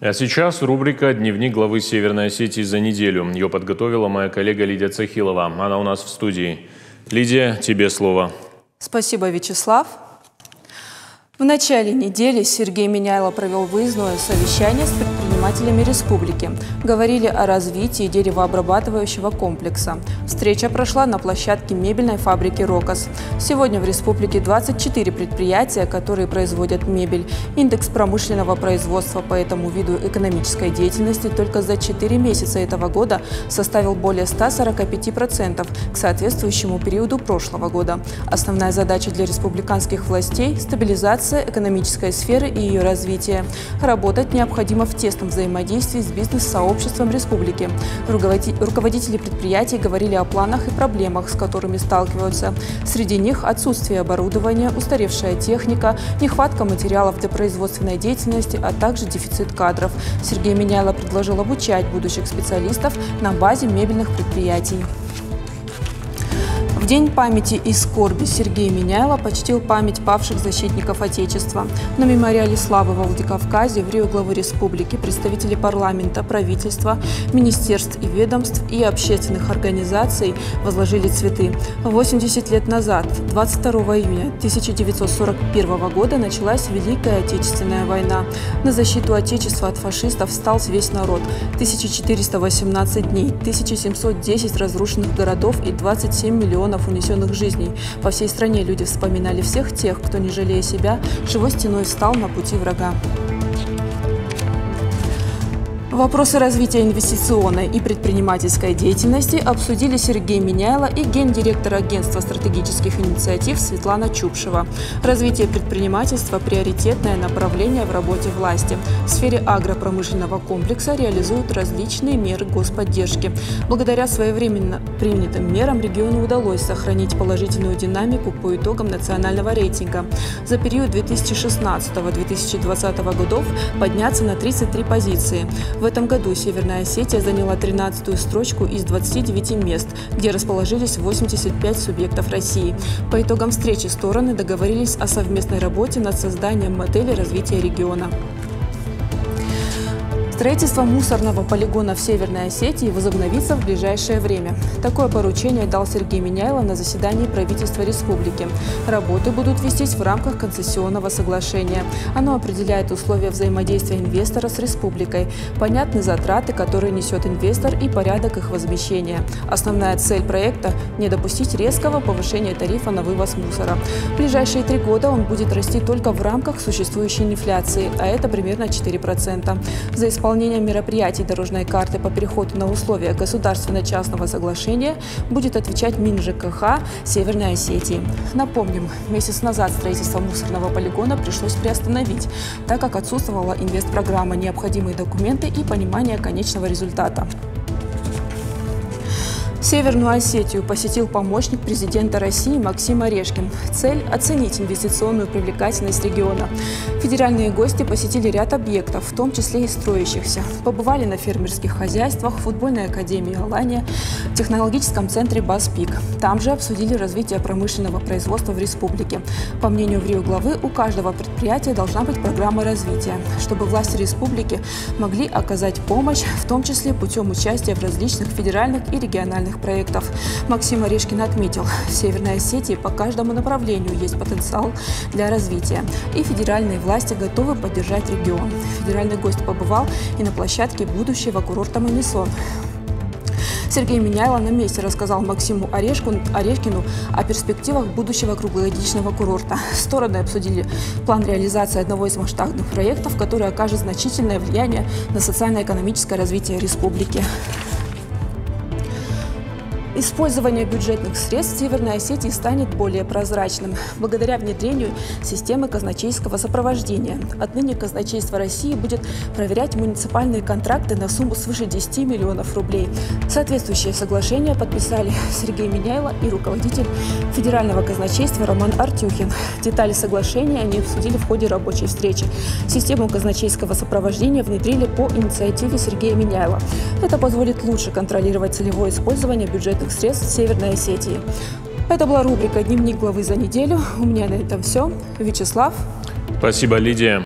А сейчас рубрика «Дневник главы Северной Осетии за неделю». Ее подготовила моя коллега Лидия Цахилова. Она у нас в студии. Лидия, тебе слово. Спасибо, Вячеслав. В начале недели Сергей Меняйло провел выездное совещание с предпринимателями республики. Говорили о развитии деревообрабатывающего комплекса. Встреча прошла на площадке мебельной фабрики «Рокос». Сегодня в республике 24 предприятия, которые производят мебель. Индекс промышленного производства по этому виду экономической деятельности только за 4 месяца этого года составил более 145% к соответствующему периоду прошлого года. Основная задача для республиканских властей – стабилизация экономической сферы и ее развития. Работать необходимо в тесном взаимодействии с бизнес-сообществом республики. Руководители предприятий говорили о планах и проблемах, с которыми сталкиваются. Среди них отсутствие оборудования, устаревшая техника, нехватка материалов для производственной деятельности, а также дефицит кадров. Сергей Меняйло предложил обучать будущих специалистов на базе мебельных предприятий. День памяти и скорби Сергей Меняйло почтил память павших защитников Отечества. На мемориале славы во Владикавказе в Рио главы республики представители парламента, правительства, министерств и ведомств и общественных организаций возложили цветы. 80 лет назад, 22 июня 1941 года, началась Великая Отечественная война. На защиту Отечества от фашистов встал весь народ. 1418 дней, 1710 разрушенных городов и 27 миллионов миллионов унесенных жизней. По всей стране люди вспоминали всех тех, кто, не жалея себя, живой стеной встал на пути врага. Вопросы развития инвестиционной и предпринимательской деятельности обсудили Сергей Меняйло и гендиректор агентства стратегических инициатив Светлана Чупшева. Развитие предпринимательства – приоритетное направление в работе власти. В сфере агропромышленного комплекса реализуют различные меры господдержки. Благодаря своевременно принятым мерам региону удалось сохранить положительную динамику по итогам национального рейтинга. За период 2016-2020 годов подняться на 33 позиции. В этом году Северная Осетия заняла 13-ю строчку из 29 мест, где расположились 85 субъектов России. По итогам встречи стороны договорились о совместной работе над созданием модели развития региона. Строительство мусорного полигона в Северной Осетии возобновится в ближайшее время. Такое поручение дал Сергей Меняйло на заседании правительства республики. Работы будут вестись в рамках концессионного соглашения. Оно определяет условия взаимодействия инвестора с республикой, понятны затраты, которые несет инвестор и порядок их возмещения. Основная цель проекта – не допустить резкого повышения тарифа на вывоз мусора. В ближайшие три года он будет расти только в рамках существующей инфляции, а это примерно 4%. За исполнение исполнение мероприятий дорожной карты по переходу на условия государственно-частного соглашения будет отвечать МинЖКХ Северной Осетии. Напомним, месяц назад строительство мусорного полигона пришлось приостановить, так как отсутствовала инвестпрограмма, необходимые документы и понимание конечного результата. Северную Осетию посетил помощник президента России Максим Орешкин. Цель – оценить инвестиционную привлекательность региона. Федеральные гости посетили ряд объектов, в том числе и строящихся. Побывали на фермерских хозяйствах, футбольной академии «Алания», технологическом центре «Баспик». Там же обсудили развитие промышленного производства в республике. По мнению Врио главы, у каждого предприятия должна быть программа развития, чтобы власти республики могли оказать помощь, в том числе путем участия в различных федеральных и региональных национальных проектов. Максим Орешкин отметил, в Северной Осетии по каждому направлению есть потенциал для развития. И федеральные власти готовы поддержать регион. Федеральный гость побывал и на площадке будущего курорта Мамисон. Сергей Меняйло на месте рассказал Максиму Орешку, Орешкину о перспективах будущего круглогодичного курорта. Стороны обсудили план реализации одного из масштабных проектов, который окажет значительное влияние на социально-экономическое развитие республики. Использование бюджетных средств Северной Осетии станет более прозрачным благодаря внедрению системы казначейского сопровождения. Отныне казначейство России будет проверять муниципальные контракты на сумму свыше 10 миллионов рублей. Соответствующее соглашение подписали Сергей Меняйло и руководитель федерального казначейства Роман Артюхин. Детали соглашения они обсудили в ходе рабочей встречи. Систему казначейского сопровождения внедрили по инициативе Сергея Меняйла. Это позволит лучше контролировать целевое использование бюджетных транспортных средств Северной Осетии. Это была рубрика «Дневник главы за неделю». У меня на этом все. Вячеслав. Спасибо, Лидия.